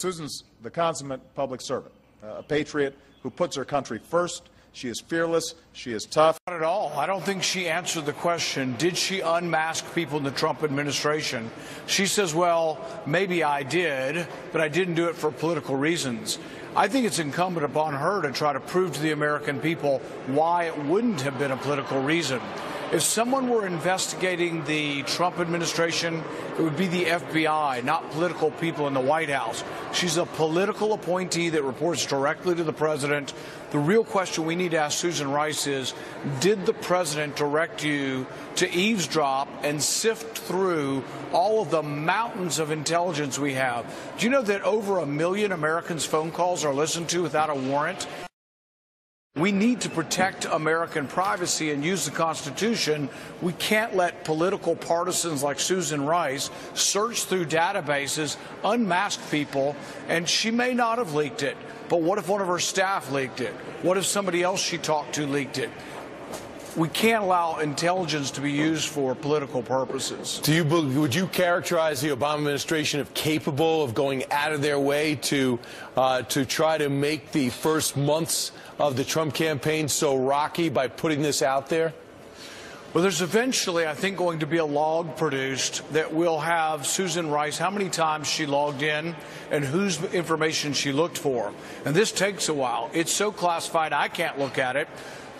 Susan's the consummate public servant, a patriot who puts her country first. She is fearless. She is tough. Not at all. I don't think she answered the question did she unmask people in the Trump administration? She says, well, maybe I did, but I didn't do it for political reasons. I think it's incumbent upon her to try to prove to the American people why it wouldn't have been a political reason. If someone were investigating the Trump administration, it would be the FBI, not political people in the White House. She's a political appointee that reports directly to the president. The real question we need to ask Susan Rice is Did the president direct you to eavesdrop and sift through all of the mountains of intelligence we have? Do you know that over a million Americans' phone calls are listened to without a warrant? We need to protect American privacy and use the Constitution. We can't let political partisans like Susan Rice search through databases, unmask people, and she may not have leaked it. But what if one of her staff leaked it? What if somebody else she talked to leaked it? We can't allow intelligence to be used for political purposes. Do you would you characterize the Obama administration as capable of going out of their way to uh, to try to make the first months of the Trump campaign so rocky by putting this out there? Well, there's eventually, I think, going to be a log produced that will have Susan Rice, how many times she logged in and whose information she looked for. And this takes a while. It's so classified, I can't look at it.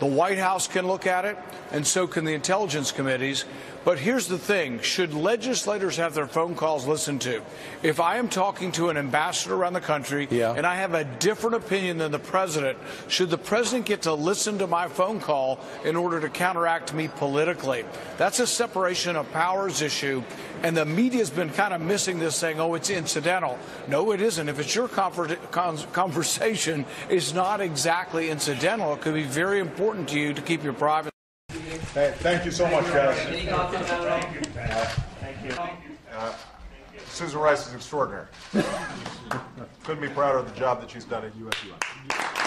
The White House can look at it, and so can the intelligence committees. But here's the thing should legislators have their phone calls listened to? If I am talking to an ambassador around the country yeah. and I have a different opinion than the president, should the president get to listen to my phone call in order to counteract me politically? That's a separation of powers issue. And the media's been kind of missing this, saying, oh, it's incidental. No, it isn't. If it's your conversation, it's not exactly incidental. It could be very important to you to keep your privacy. Hey, thank you so much, guys. Any comments on that? Thank you. Uh, Susan Rice is extraordinary. Couldn't be prouder of the job that she's done at USUN.